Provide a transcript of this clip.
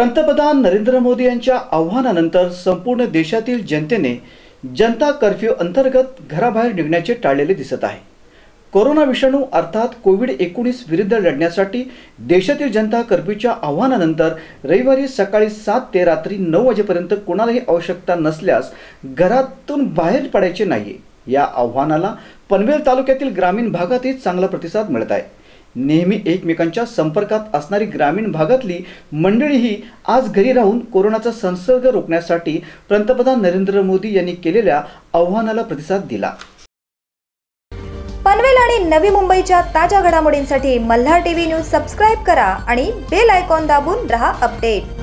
पंतप्रधान नरेंद्र मोदी यांच्या आव्हानानंतर संपूर्ण देशातील जनतेने जनता कर्फ्यू अंतर्गत घराबाहेर निघण्याचे टाळलेले दिसत आहे. कोरोना विषाणू अर्थात कोविड एकोणीस विरुद्ध लढण्यासाठी देशातील जनता कर्फ्यूच्या आव्हानानंतर रविवारी सकाळी सात ते रात्री नऊ वाजेपर्यंत कोणालाही आवश्यकता नसल्यास घरातून बाहेर पडायचे नाहीये. या आव्हानाला पनवेल तालुक्यातील ग्रामीण भागातही चांगला प्रतिसाद मिळत आहे. नेहमी एकमेकांच्या संपर्कात असणारी ग्रामीण भागातली मंडळीही आज घरी राहून कोरोनाचा संसर्ग रोखण्यासाठी पंतप्रधान नरेंद्र मोदी यांनी केलेल्या आव्हानाला प्रतिसाद दिला. पनवेल आणि नवी मुंबईच्या ताज्या घडामोडींसाठी मल्हार टीव्ही न्यूज सबस्क्राईब करा आणि बेल आयकॉन दाबून रहा अपडेट.